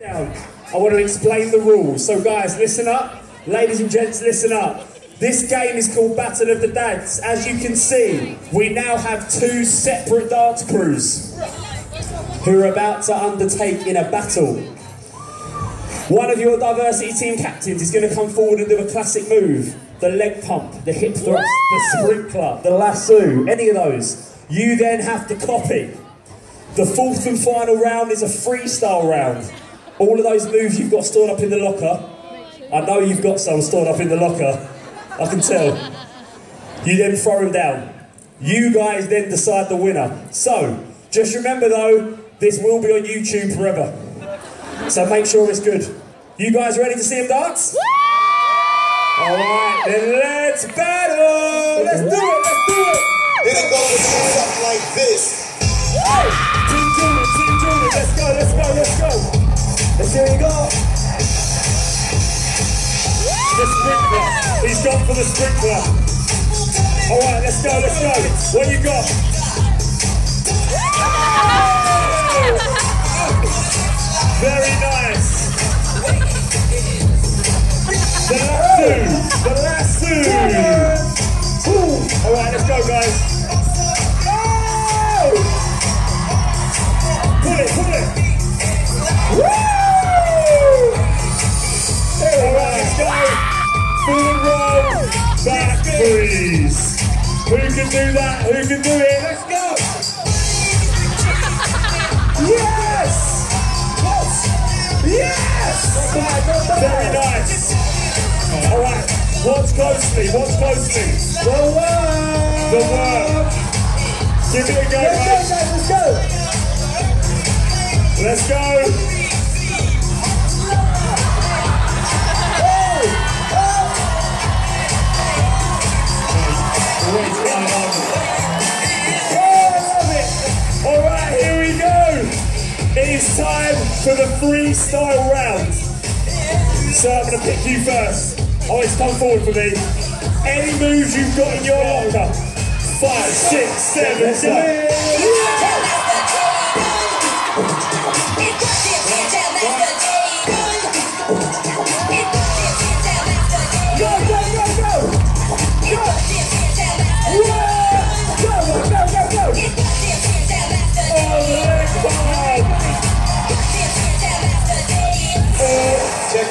Down. I want to explain the rules. So, guys, listen up. Ladies and gents, listen up. This game is called Battle of the Dads. As you can see, we now have two separate dance crews who are about to undertake in a battle. One of your diversity team captains is going to come forward and do a classic move the leg pump, the hip thrust, the sprinkler, the lasso, any of those. You then have to copy. The fourth and final round is a freestyle round. All of those moves you've got stored up in the locker. I know you've got some stored up in the locker. I can tell. You then throw them down. You guys then decide the winner. So, just remember though, this will be on YouTube forever. So make sure it's good. You guys ready to see them dance? Alright, then let's battle! Let's go! The sprinkler. He's gone for the sprinkler. Alright, let's go, let's go. What you got? Very nice. The lasso. The lasso. Alright, let's go, guys. Freeze. Who can do that? Who can do it? Let's go. Yes! Yes! Very nice. All right. What's close to me? What's close? The work. The work. Give it a go, mate. Let's go. Let's go. Time for the freestyle round. So I'm going to pick you first. Always come forward for me. Any moves you've got in your locker. Five, six, seven, seven.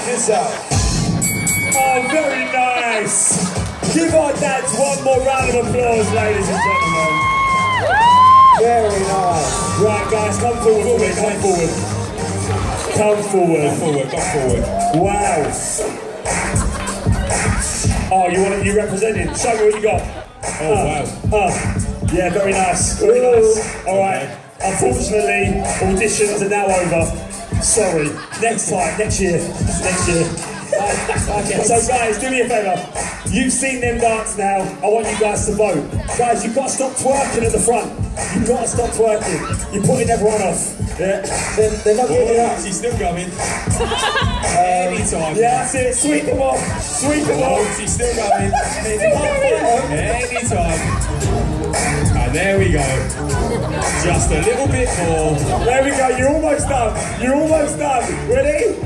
This out. Oh, very nice. Give our dads one more round of applause, ladies and gentlemen. Very nice. Right, guys, come forward for me. Come forward. Come forward. Forward, come forward. Wow. Oh, you want it? You representing? Show me what you got. Oh, wow. Uh, yeah, very nice. Very nice. All right. Unfortunately, auditions are now over. Sorry. Next time, next year. Next year. so, guys, do me a favour. You've seen them dance now. I want you guys to vote. Guys, you've got to stop twerking at the front. You've got to stop twerking. You're putting everyone off. Yeah. They're, they're not giving up. She's still going. Um, Anytime. Yeah, that's it. Sweep them off. Sweep them Oh, off. she's still going. Anytime. There we go. Just a little bit more. There we go. You're almost done. You're almost done. Ready?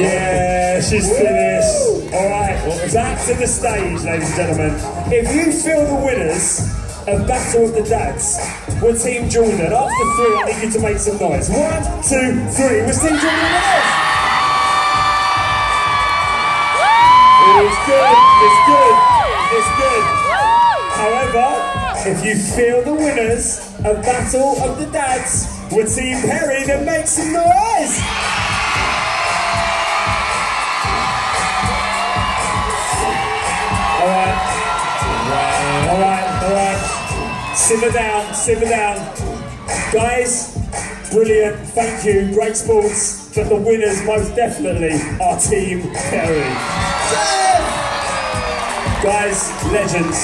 Yeah, she's finished. All right, back to the stage, ladies and gentlemen. If you feel the winners of Battle of the Dads were Team Jordan, after three, I need you to make some noise. One, two, three. Was Team Jordan winners? Good. It's good. It's good. However, if you feel the winners of Battle of the Dads were Team Perri, then make some noise. All right. All right. All right. Simmer down. Simmer down. Guys, brilliant. Thank you. Great sports. But the winners, most definitely, are Team Perri. Guys, legends.